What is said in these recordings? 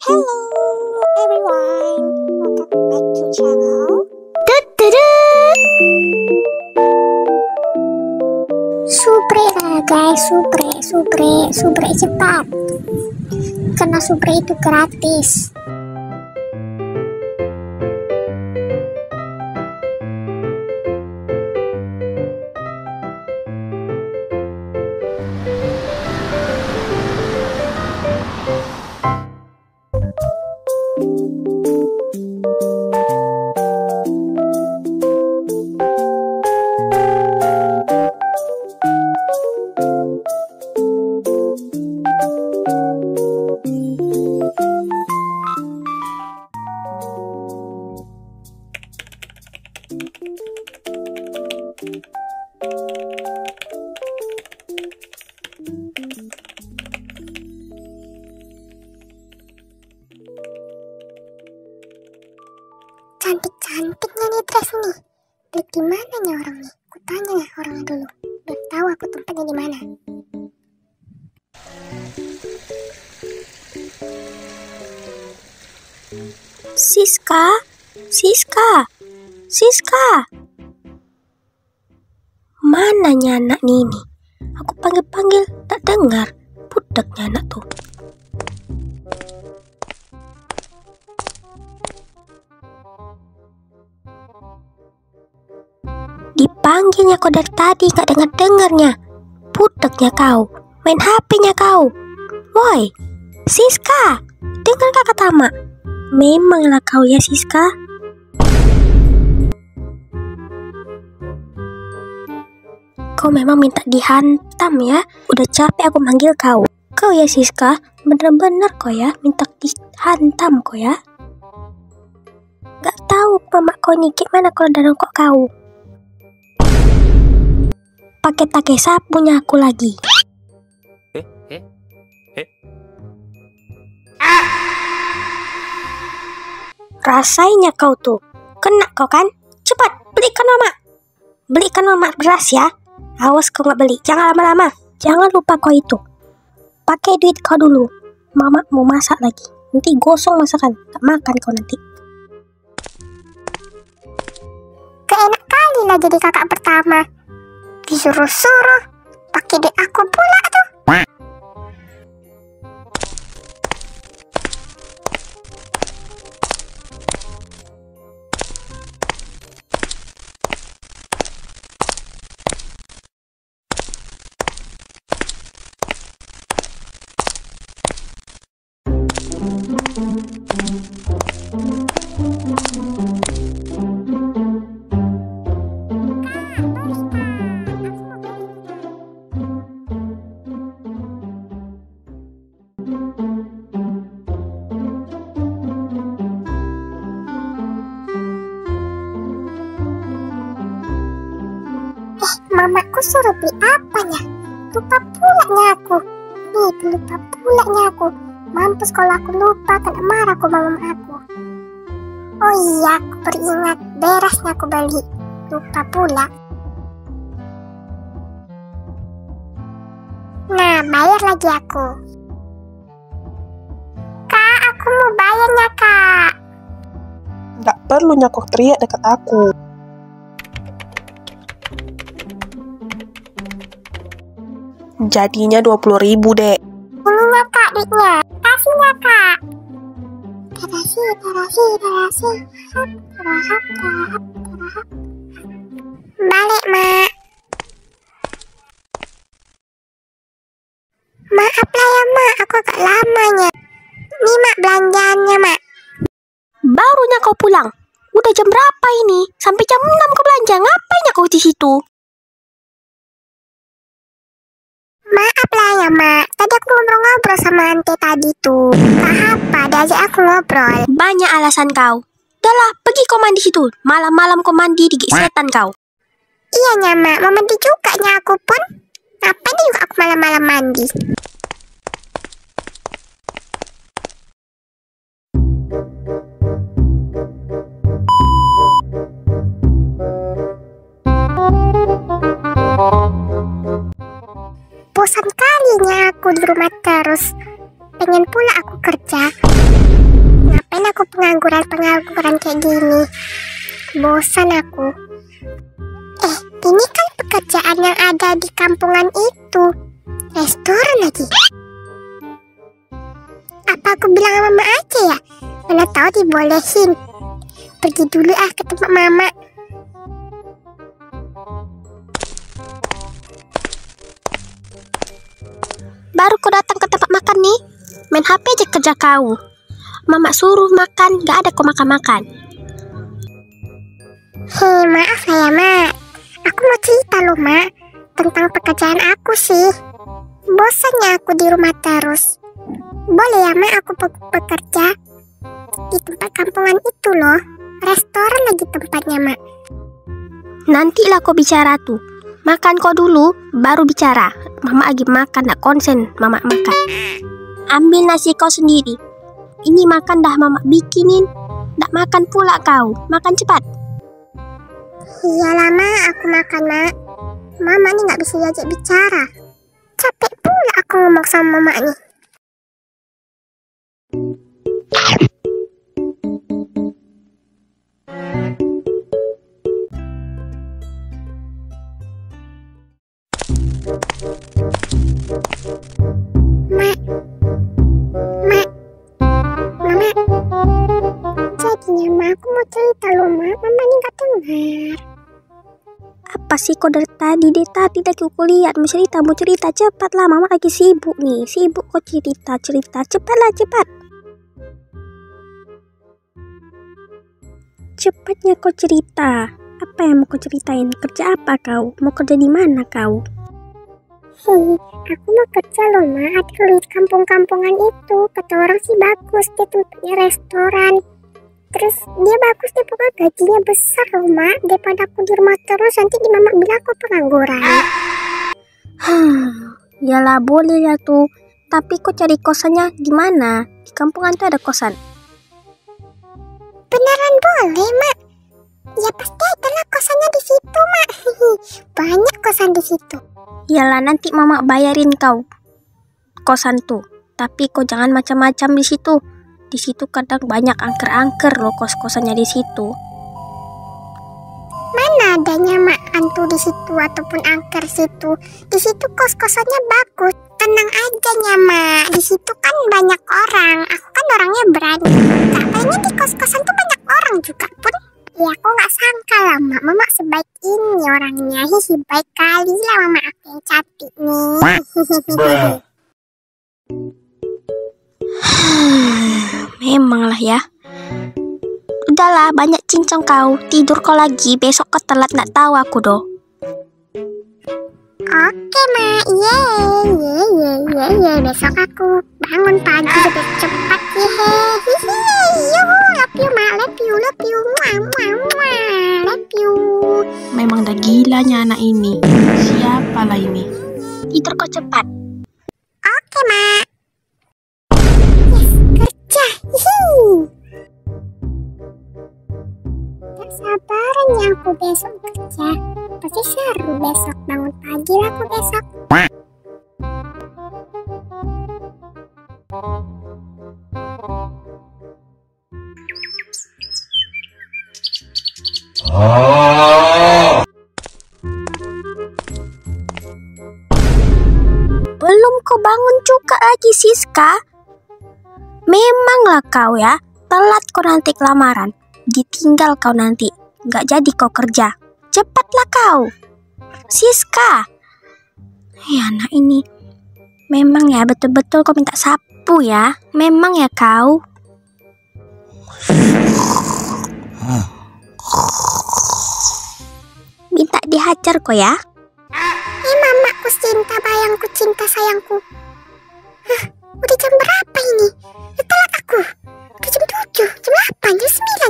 Hello everyone, welcome back to channel. Supre lah guys, supre, supre, supre cepat. Karena supre itu gratis. Cantik-cantiknya nih dress nih. Beli di nih orang nih? Aku tanya ya orangnya dulu. Biar tahu aku tempatnya di mana. Siska, Siska, Siska. Mananya anak Nini? Aku panggil-panggil tak dengar. Budaknya anak tuh. Dipanggilnya kau dari tadi gak dengar-dengarnya. Budaknya kau. Main HP-nya kau. Woi, Siska, dengar kakak Tama. Memanglah kau ya Siska. Kau memang minta dihantam ya. Udah capek aku manggil kau. Kau ya Siska, bener-bener kau ya minta dihantam kau ya. Gak tahu mama kau nih gimana kalau dalam kok kau. Pakai take sapunya aku lagi. Eh, eh, eh. Rasainya kau tuh. Kena kau kan? Cepat, belikan mama. Belikan mama beras ya. Awas kau nggak beli. Jangan lama-lama. Jangan lupa kau itu. Pakai duit kau dulu. Mama mau masak lagi. Nanti gosong masakan. Tak makan kau nanti. Keenak kali lah jadi kakak pertama. Disuruh-suruh. Pakai duit aku pula tuh. Mamaku suruh beli apanya? Lupa pula nya aku. Nih, lupa pula nya aku. Mampus kalau aku lupa, kan marah aku mama aku. Oh iya, aku beringat. Berasnya aku beli. Lupa pula. Nah, bayar lagi aku. Kak, aku mau bayarnya, Kak. Nggak perlu nyakok teriak dekat aku. Jadinya 20 ribu, dek. Ininya, Kak, duitnya. Kasihnya, Kak. Terasi, terasi, terasi. Hap, terahap, terahap, terahap. Balik, Mak. Maaf lah ya, Mak. Aku agak lamanya. Ini, Mak, belanjaannya, Mak. Barunya kau pulang. Udah jam berapa ini? Sampai jam 6 kau belanja. Ngapain kau di situ? Maaf lah ya, Mak. Tadi aku ngobrol-ngobrol sama Ante tadi tuh. Tak apa, diajak aku ngobrol. Banyak alasan kau. Udahlah, pergi kau mandi situ. Malam-malam kau mandi di setan kau. Iya, nya, Mak. Mau mandi juga nya aku pun. Ngapain juga aku malam-malam mandi? Aku terus. Pengen pula aku kerja. pengangguran-pengangguran kayak gini. Bosan aku. Eh, ini kan pekerjaan yang ada di kampungan itu. Restoran lagi. Apa aku bilang sama mama aja ya? Mana tahu dibolehin. Pergi dulu ah ke tempat mama. Baru kau datang ke tempat makan nih. Main HP aja kerja kau. Mama suruh makan, gak ada kau makan-makan. Hei, maaf lah ya, Mak. Aku mau cerita loh, Mak. Tentang pekerjaan aku sih. Bosannya aku di rumah terus. Boleh ya, Mak, aku pe- bekerja di tempat kampungan itu loh. Restoran lagi tempatnya, Mak. Nantilah kau bicara tuh. Makan kau dulu, baru bicara. Mama lagi makan, nak konsen mama makan. Ambil nasi kau sendiri. Ini makan dah mama bikinin. Nak makan pula kau. Makan cepat. Iyalah, Mak. Aku makan, Mak. Mama nih nggak bisa diajak bicara. Capek pula aku ngomong sama Mama nih. Jadinya, Mak, aku mau cerita loh, Mak. Mama nih nggak dengar. Apa sih kau dari tadi deh tadi lagi aku lihat. Mau cerita mau cerita. Cepat lah mama lagi sibuk nih. Sibuk kau cerita cerita. Cepatlah cepat. Cepatnya kau cerita. Apa yang mau kau ceritain? Kerja apa kau? Mau kerja di mana kau Hei, aku mau kerja loh, Ma. Ada di kampung-kampungan itu. Kata orang sih bagus, dia tempatnya restoran. Terus dia bagus deh, pokoknya gajinya besar loh, Ma. Daripada aku di rumah terus, nanti di mama bilang aku pengangguran. Yalah boleh ya tuh tapi kau cari kosannya di mana di kampungan tuh ada kosan Beneran boleh, Ma. Ya pasti adalah kosannya di situ, Ma. Banyak kosan di situ. Yalah nanti mama bayarin kau kosan tuh. Tapi kau jangan macam-macam di situ. Di situ kadang banyak angker-angker loh kos-kosannya di situ. Mana adanya mak antu di situ ataupun angker situ. Di situ kos-kosannya bagus. Tenang aja mak. Di situ kan banyak orang. Aku kan orangnya berani. Katanya di kos-kosan tuh banyak orang juga pun. Ya aku nggak sangka lah mak. Mama sebaik ini orangnya. Hihi baik kali lah mama aku yang cantik nih. Memang lah ya. Udahlah banyak cincang kau. Tidur kau lagi. Besok kau telat nak tahu aku doh. Oke mak. Yeay. Yeay yeay yeay yeay. Besok aku bangun pagi aku besok kerja. Pasti seru besok bangun pagi lah aku besok. Belum kau bangun juga lagi Siska? Memanglah kau ya, telat kau nanti kelamaran. Ditinggal kau nanti, nggak jadi kau kerja. Cepatlah kau. Siska. Ya anak ini. Memang ya betul-betul kau minta sapu ya. Memang ya kau. Minta dihajar kau ya. Eh mamaku cinta bayangku cinta sayangku. Hah, udah jam berapa ini? Telat aku. Udah jam 7, jam 8, jam 9,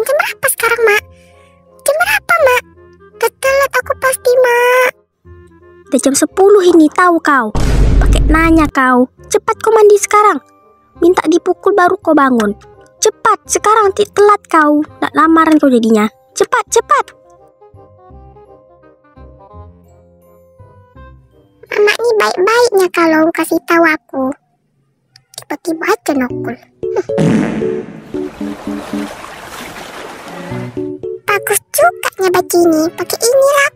Udah jam 10 ini tahu kau. Pakai nanya kau. Cepat kau mandi sekarang. Minta dipukul baru kau bangun. Cepat, sekarang telat kau. Nak lamaran kau jadinya. Cepat, cepat. Mama ini baik-baiknya kalau kasih tahu aku. Tiba-tiba aja nokul. baju ini, pakai inilah